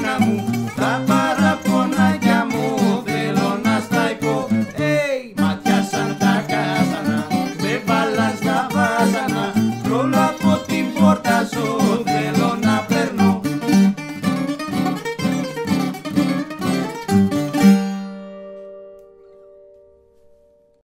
na mão